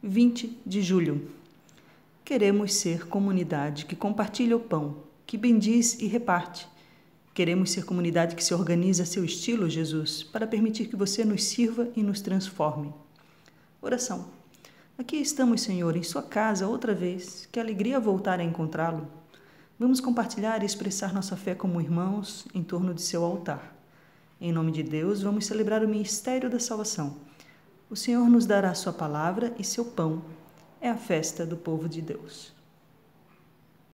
20 de julho. Queremos ser comunidade que compartilha o pão, que bendiz e reparte. Queremos ser comunidade que se organiza a seu estilo, Jesus, para permitir que você nos sirva e nos transforme. Oração. Aqui estamos, Senhor, em Sua casa outra vez. Que alegria voltar a encontrá-lo. Vamos compartilhar e expressar nossa fé como irmãos em torno de seu altar. Em nome de Deus, vamos celebrar o mistério da salvação. O Senhor nos dará sua palavra e seu pão. É a festa do povo de Deus.